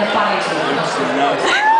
tästä meidän parisuudesta.